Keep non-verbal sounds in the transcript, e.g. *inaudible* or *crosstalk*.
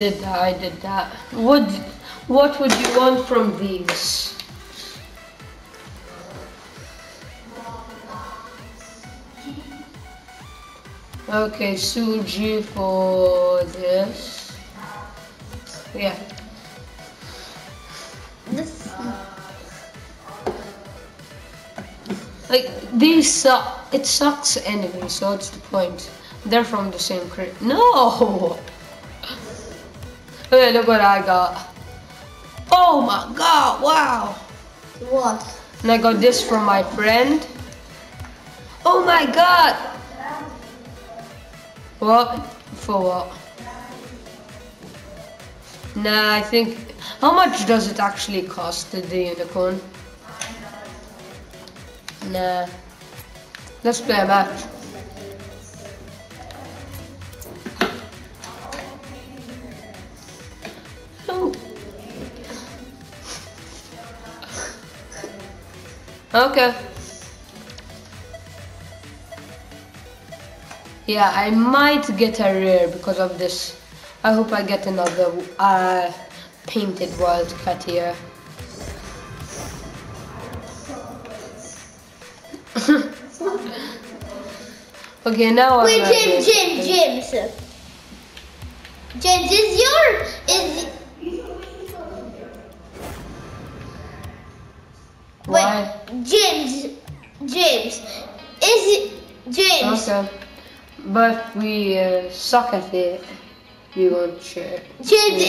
did that, I did that. What, what would you want from these? Okay, Suji for this. Yeah. This Like, these suck. It sucks anyway, so what's the point? They're from the same crate. No! *laughs* Okay, look what I got. Oh my god, wow! what? And I got this from my friend. Oh my god! What? For what? Nah, I think. How much does it actually cost, the unicorn? Nah. Let's play a match. Okay. Yeah, I might get a rare because of this. I hope I get another uh, painted wildcat here. *laughs* okay, now I'm Wait. James, James, James. James, is your is Why? James, James, is it James? Okay. But we uh, suck at it. We won't share. James,